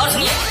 咬死你！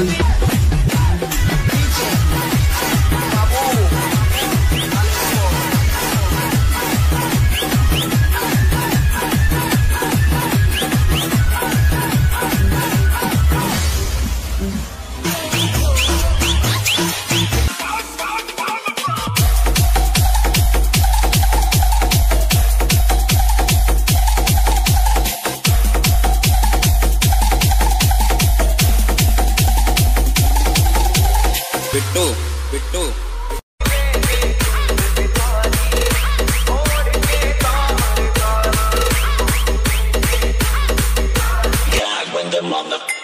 I'm God when the Mother.